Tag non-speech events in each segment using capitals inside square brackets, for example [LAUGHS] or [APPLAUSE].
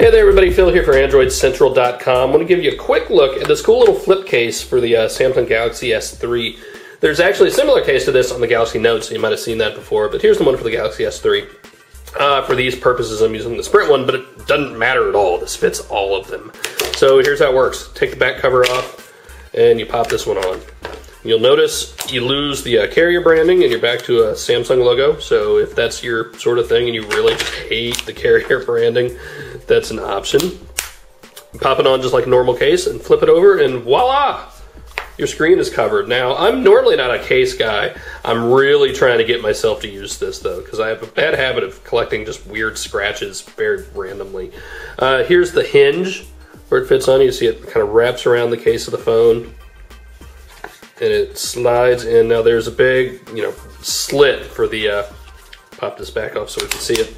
Hey there, everybody. Phil here for AndroidCentral.com. I want to give you a quick look at this cool little flip case for the uh, Samsung Galaxy S3. There's actually a similar case to this on the Galaxy Note, so you might have seen that before, but here's the one for the Galaxy S3. Uh, for these purposes, I'm using the Sprint one, but it doesn't matter at all. This fits all of them. So here's how it works. Take the back cover off, and you pop this one on. You'll notice you lose the uh, carrier branding and you're back to a Samsung logo. So if that's your sort of thing and you really hate the [LAUGHS] carrier branding, that's an option. Pop it on just like a normal case and flip it over and voila! Your screen is covered. Now, I'm normally not a case guy. I'm really trying to get myself to use this though, because I have a bad habit of collecting just weird scratches very randomly. Uh, here's the hinge where it fits on. You see it kind of wraps around the case of the phone and it slides in. Now there's a big, you know, slit for the, uh, pop this back off so we can see it,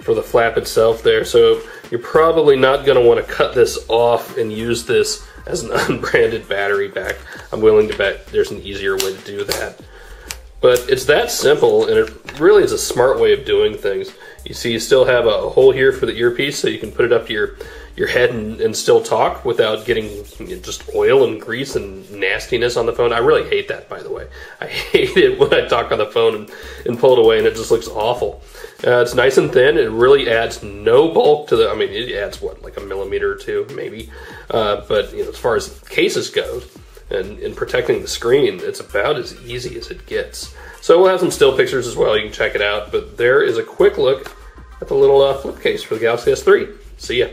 for the flap itself there. So you're probably not gonna wanna cut this off and use this as an [LAUGHS] unbranded battery pack. I'm willing to bet there's an easier way to do that. But it's that simple, and it really is a smart way of doing things. You see, you still have a hole here for the earpiece, so you can put it up to your your head and, and still talk without getting just oil and grease and nastiness on the phone. I really hate that, by the way. I [LAUGHS] hate it when I talk on the phone and, and pull it away, and it just looks awful. Uh, it's nice and thin. It really adds no bulk to the. I mean, it adds what, like a millimeter or two, maybe. Uh, but you know, as far as cases goes, and in protecting the screen, it's about as easy as it gets. So we'll have some still pictures as well. You can check it out. But there is a quick look at the little uh, flip case for the Galaxy S3. See ya.